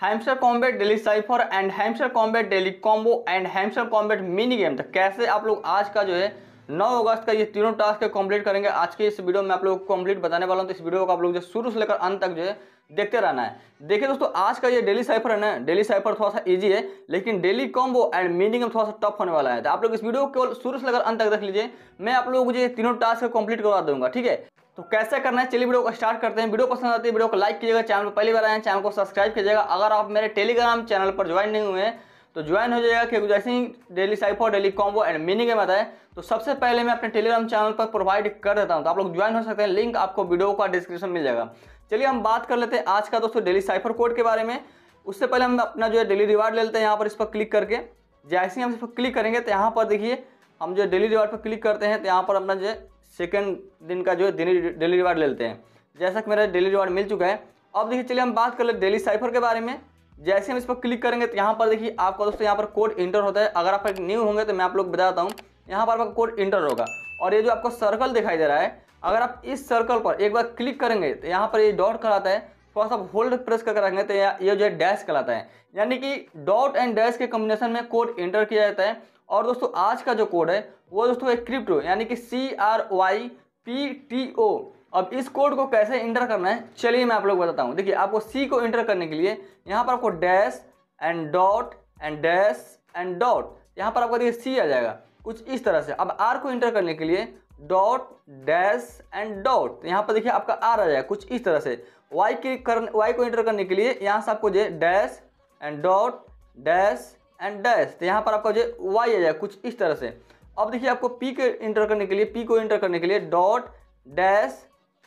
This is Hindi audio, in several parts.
Hamster combat daily cipher and hamster combat daily combo and hamster combat mini game तो कैसे आप लोग आज का जो है 9 अगस्त का ये तीनों टास्क कंप्लीट करेंगे। आज के इस वीडियो में आप लोग कंप्लीट बताने वाला हूँ। तो इस वीडियो को आप लोग जो शुरू से लेकर अंत तक जो है, देखते रहना है। देखिए दोस्तों, आज का ये डेली साइफर है ना डेली साइफर थोड़ा सा इजी है, लेकिन डेली कॉम्बो एंड मीनिंग थोड़ा सा टफ होने वाला है। तो आप लोग इस वीडियो को केवल शुरू से लेकर अंत तक देख लीजिए। मैं आप लोगों को तीनों टास्क कंप्लीट करवा दूँगा, ठीक है? तो कैसे करना है? चलिए वीडियो को स्टार्ट करते हैं। वीडियो पसंद आती है, वीडियो को लाइक कीजिएगा चैनल पर पहली बार आए चैनल को सब्सक्राइब कीजिएगा। अगर आप मेरे टेलीग्राम चैनल पर ज्वाइन नहीं हुए हैं तो ज्वाइन हो जाएगा क्योंकि जैसे ही daily cipher daily combo and meaning में आता है तो सबसे पहले मैं अपने टेलीग्राम चैनल पर प्रोवाइड कर देता हूँ। तो आप लोग ज्वाइन हो सकते हैं। लिंक आपको वीडियो का डिस्क्रिप्शन मिल जाएगा। चलिए हम बात कर लेते हैं आज का दोस्तों डेली साइफर कोड के बारे में। उससे पहले हम अपना जो है डेली रिवार्ड ले लेते हैं, यहाँ पर इस पर क्लिक करके। जैसे ही हम इस पर क्लिक करेंगे तो यहाँ पर देखिए, हम जो डेली रिवार्ड पर क्लिक करते हैं तो यहाँ पर अपना जो है सेकेंड दिन का जो है डेली रिवार्ड ले लेते हैं। जैसा कि मेरा डेली रिवार्ड मिल चुका है। अब देखिए, चलिए हम बात कर ले डेली साइफर के बारे में। जैसे हम इस पर क्लिक करेंगे तो यहाँ पर देखिए आपका दोस्तों यहाँ पर कोड इंटर होता है। अगर आप न्यू होंगे तो मैं आप लोग बताता हूँ। यहाँ पर आपका कोड इंटर होगा। और ये जो आपको सर्कल दिखाई दे रहा है, अगर आप इस सर्कल पर एक बार क्लिक करेंगे तो यहाँ पर ये डॉट कराता है। थोड़ा सा होल्ड प्रेस करके रखेंगे तो ये जो है डैश कहलाता है। यानी कि डॉट एंड डैश के कॉम्बिनेशन में कोड इंटर किया जाता है। और दोस्तों, आज का जो कोड है, वो दोस्तों एक क्रिप्टो यानी कि C R Y P T O अब इस कोड को कैसे इंटर करना है, चलिए मैं आप लोग बताता हूँ। देखिए, आपको सी को इंटर करने के लिए, यहाँ पर आपको dash and dot and dash and dot यहाँ पर आपको देखिए सी आ जाएगा। कुछ इस तरह से। अब आर को इंटर करने के लिए डॉट डैश एंड डॉट यहाँ पर देखिए आपका आर आ जाएगा, कुछ इस तरह से। वाई की कर वाई को इंटर करने के लिए यहाँ से आपको जो dash and dot dash and dash तो यहाँ पर आपका जो वाई आ जाएगा कुछ इस तरह से। अब देखिए आपको पी को इंटर करने के लिए पी को इंटर करने के लिए dot dash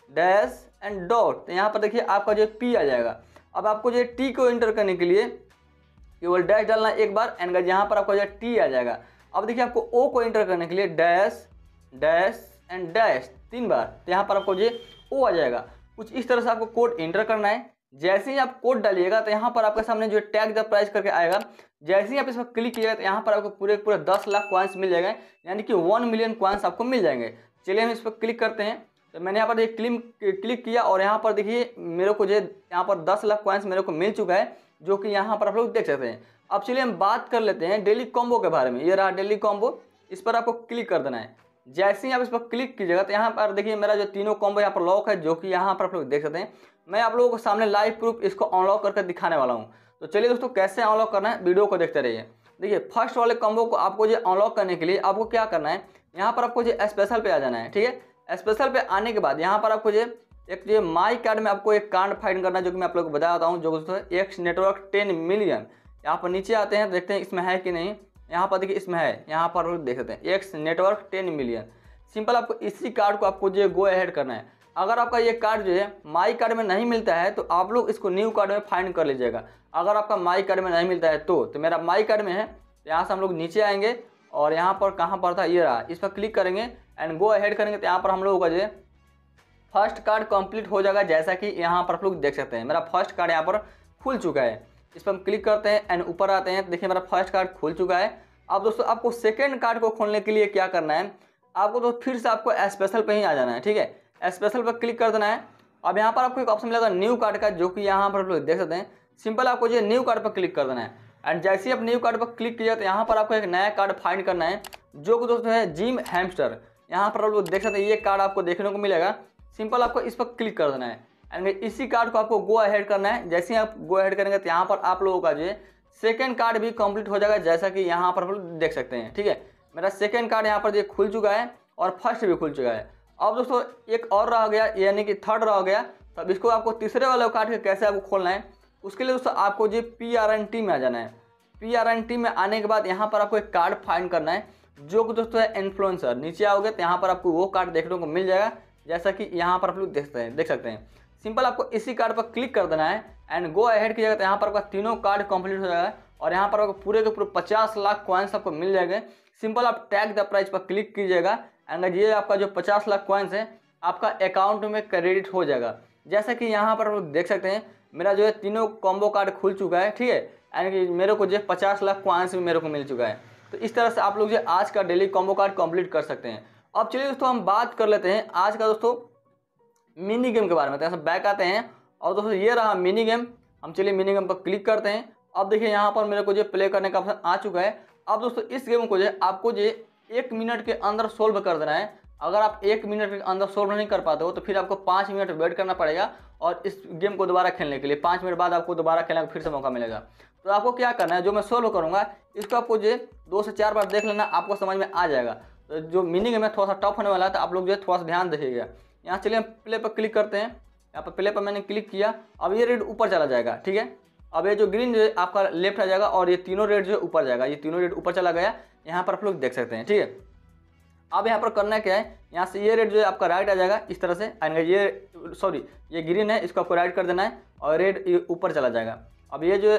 dash and dot तो यहाँ पर देखिए आपका जो पी आ जाएगा। अब आपको जो टी को इंटर करने के लिए केवल डैश डालना एक बार एंड यहाँ पर आपका जो टी आ जाएगा। अब देखिए आपको ओ को इंटर करने के लिए डैश डैश एंड डैश तीन बार तो यहाँ पर आपको जो ओ आ जाएगा। कुछ इस तरह से आपको कोड इंटर करना है। जैसे ही आप कोड डालिएगा तो यहाँ पर आपके सामने जो टैग द प्राइस करके आएगा जैसे ही आप इस पर क्लिक कीजिएगा तो यहाँ पर आपको पूरे पूरे दस लाख क्वाइंस मिल जाएँगे, यानी कि वन मिलियन क्वाइंस आपको मिल जाएँगे। चलिए हम इस पर क्लिक करते हैं। तो मैंने यहाँ पर देखिए क्लिक क्लिक किया और यहाँ पर देखिए मेरे को जो यहाँ पर दस लाख क्वाइंस मेरे को मिल चुका है, जो कि यहाँ पर आप लोग देख सकते हैं। अब चलिए हम बात कर लेते हैं डेली कॉम्बो के बारे में। ये रहा डेली कॉम्बो इस पर आपको क्लिक कर देना है। जैसे ही आप इस पर क्लिक कीजिएगा तो यहाँ पर देखिए मेरा जो तीनों कॉम्बो यहाँ पर लॉक है, जो कि यहाँ पर आप लोग देख सकते हैं। मैं आप लोगों को सामने लाइव प्रूफ इसको अनलॉक करके दिखाने वाला हूँ। तो चलिए दोस्तों, कैसे अनलॉक करना है वीडियो को देखते रहिए। देखिए फ़र्स्ट वाले कॉम्बो को आपको जो अनलॉक करने के लिए आपको क्या करना है, यहाँ पर आपको जो स्पेशल पे आ जाना है, ठीक है? स्पेशल पे आने के बाद यहाँ पर आपको जो, एक जो माई कार्ड में आपको एक कार्ड फाइंड करना है, जो कि मैं आप लोग को बताता हूँ, जो दोस्तों एक्स नेटवर्क टेन मिलियन यहाँ पर नीचे आते हैं, देखते हैं इसमें है कि नहीं। यहाँ पर देखिए, इसमें है, यहाँ पर देख सकते हैं X network ten million simple आपको इसी कार्ड को आपको जो गो अहेड करना है। अगर आपका ये कार्ड जो है माई कार्ड में नहीं मिलता है तो आप लोग इसको न्यू कार्ड में फाइंड कर लीजिएगा। अगर आपका माई कार्ड में नहीं मिलता है तो तो मेरा माई कार्ड में है यहाँ से हम लोग नीचे आएँगे, और यहाँ पर कहाँ पर था, ये रहा, इस पर क्लिक करेंगे एंड गो अहेड करेंगे तो यहाँ पर हम लोगों का जो है फ़र्स्ट कार्ड कंप्लीट हो जाएगा, जैसा कि यहाँ पर आप लोग देख सकते हैं। मेरा फ़र्स्ट कार्ड यहाँ पर खुल चुका है। इस पर हम क्लिक करते हैं एंड ऊपर आते हैं देखिए मेरा फ़र्स्ट कार्ड खुल चुका है। अब दोस्तों, आपको सेकेंड कार्ड को खोलने के लिए क्या करना है? आपको तो फिर से आपको स्पेशल पे ही आ जाना है, ठीक है? स्पेशल पर क्लिक कर देना है। अब यहाँ पर आपको एक ऑप्शन मिलेगा न्यू कार्ड का, जो कि यहाँ पर आप लोग देख सकते हैं। सिंपल आपको जो न्यू कार्ड पर क्लिक कर देना है। एंड जैसे ही आप न्यू कार्ड पर क्लिक किया तो यहाँ पर आपको एक नया कार्ड फाइंड करना है, जो कि दोस्तों है जिम हैमस्टर यहाँ पर आप लोग देख सकते हैं, ये कार्ड आपको देखने को मिलेगा। सिंपल आपको इस पर क्लिक कर देना है। एंड इसी कार्ड को आपको गो अहेड करना है। जैसे ही आप गो अहेड करेंगे तो यहाँ पर आप लोगों का जो है सेकेंड कार्ड भी कंप्लीट हो जाएगा, जैसा कि यहाँ पर आप लोग देख सकते हैं, ठीक है? मेरा सेकेंड कार्ड यहाँ पर जो खुल चुका है और फ़र्स्ट भी खुल चुका है। अब दोस्तों, एक और रह गया, यानी कि थर्ड रह गया। तब इसको आपको तीसरे वाले कार्ड के कैसे आपको खोलना है, उसके लिए दोस्तों आपको जो पी आर एन टी में आ जाना है। पी आर एन टी में आने के बाद यहाँ पर आपको एक कार्ड फाइंड करना है, जो कि दोस्तों है इन्फ्लुएंसर नीचे आओगे तो यहाँ पर आपको वो कार्ड देखने को मिल जाएगा, जैसा कि यहाँ पर आप लोग देख सकते हैं, देख सकते हैं। सिंपल आपको इसी कार्ड पर क्लिक कर देना है एंड गो अहेड कीजिएगा तो यहाँ पर आपका तीनों कार्ड कंप्लीट हो जाएगा। और यहाँ पर आपको पूरे के पूरे पचास लाख कॉइन्स आपको मिल जाएँगे। सिंपल आप टैग द प्राइस पर क्लिक कीजिएगा। एंड ये आपका जो पचास लाख कॉइन्स है, आपका अकाउंट में क्रेडिट हो जाएगा। जैसा कि यहाँ पर आप देख सकते हैं, मेरा जो है तीनों कॉम्बो कार्ड खुल चुका है, ठीक है? एंड मेरे को जो है पचास लाख कॉइन्स भी मेरे को मिल चुका है। तो इस तरह से आप लोग जो आज का डेली कॉम्बो कार्ड कंप्लीट कर सकते हैं। अब चलिए दोस्तों, हम बात कर लेते हैं आज का दोस्तों मिनी गेम के बारे में। तो बैक आते हैं। और दोस्तों, ये रहा मिनी गेम हम चलिए मिनी गेम पर क्लिक करते हैं। अब देखिए यहाँ पर मेरे को जो प्ले करने का ऑप्शन आ चुका है। अब दोस्तों, इस गेम को जो है, आपको जो एक मिनट के अंदर सोल्व कर देना है। अगर आप एक मिनट के अंदर सोल्व नहीं कर पाते हो तो फिर आपको पाँच मिनट वेट करना पड़ेगा और इस गेम को दोबारा खेलने के लिए। पाँच मिनट बाद आपको दोबारा खेलने का फिर से मौका मिलेगा। तो आपको क्या करना है, जो मैं सोल्व करूँगा, इसको आपको जो दो से चार बार देख लेना, आपको समझ में आ जाएगा। तो जो मीनिंग गेम है, थोड़ा सा टफ होने वाला है तो आप लोग जो है, थोड़ा सा ध्यान देखिएगा यहाँ चलिए प्ले पर क्लिक करते हैं। यहाँ पर प्ले पर मैंने क्लिक किया, अब ये रेड ऊपर चला जाएगा, ठीक है? अब ये जो ग्रीन जो है आपका लेफ़्ट आ जाएगा और ये तीनों रेड जो है ऊपर जाएगा। ये तीनों रेड ऊपर चला गया। यहाँ पर आप लोग देख सकते हैं, ठीक है? अब यहाँ पर करना क्या है? यहाँ से ये रेड जो है आपका राइट आ जाएगा इस तरह से। एंड ये सॉरी ये ग्रीन है, इसको आपको राइट कर देना है और रेड ऊपर चला जाएगा। अब ये जो,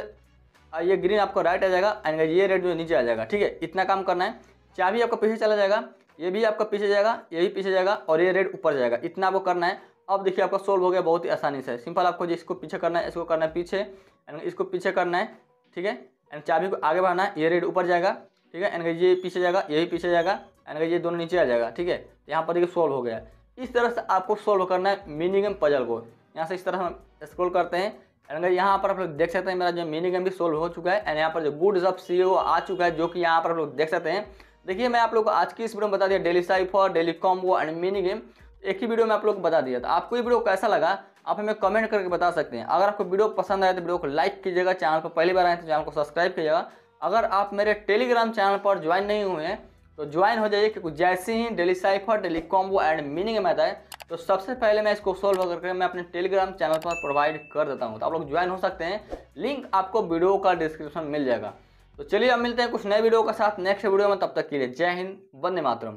ये ग्रीन आपको राइट आ जाएगा एंड ये रेड जो नीचे आ जाएगा, ठीक है? इतना काम करना है। चाबी आपका पीछे चला जाएगा, ये भी आपका पीछे जाएगा, ये भी पीछे जाएगा और ये रेड ऊपर जाएगा। इतना आपको करना है। अब देखिए आपका सोल्व हो गया, बहुत ही आसानी से। सिंपल आपको इसको पीछे करना है, इसको करना है पीछे एंड इसको पीछे करना है, ठीक है? एंड चाबी को आगे बढ़ाना है, ये रेड ऊपर जाएगा, ठीक है? एंड ये पीछे जाएगा, ये भी पीछे जाएगा एंड ये दोनों नीचे आ जाएगा, ठीक है? यहाँ पर देखिए सोल्व हो गया। इस तरह से आपको सोल्व करना है मीनी गेम पजल को। यहाँ से इस तरह हम स्क्रॉल करते हैं एंड यहाँ पर आप लोग देख सकते हैं, मेरा जो मीनी गेम भी सोल्व हो चुका है एंड यहाँ पर जो गुड जब सी आ चुका है, जो कि यहाँ पर आप लोग देख सकते हैं। देखिए, मैं आप लोग को आज की इस वीडियो में बता दिया daily cipher daily combo and mini game एक ही वीडियो में आप लोग बता दिया। था आपको ये वीडियो कैसा लगा, आप हमें कमेंट करके बता सकते हैं। अगर आपको वीडियो पसंद आए तो वीडियो को लाइक कीजिएगा, चैनल पर पहली बार आए तो चैनल को सब्सक्राइब कीजिएगा। अगर आप मेरे टेलीग्राम चैनल पर ज्वाइन नहीं हुए हैं तो ज्वाइन हो जाइए, क्योंकि जैसे ही daily cipher, daily combo and meaning में आता है तो सबसे पहले मैं इसको सोल्व करके मैं अपने टेलीग्राम चैनल पर प्रोवाइड कर देता हूँ। तो आप लोग ज्वाइन हो सकते हैं। लिंक आपको वीडियो का डिस्क्रिप्शन मिल जाएगा। तो चलिए अब मिलते हैं कुछ नए वीडियो के साथ नेक्स्ट वीडियो में, तब तक के लिए जय हिंद, वंदे मातरम।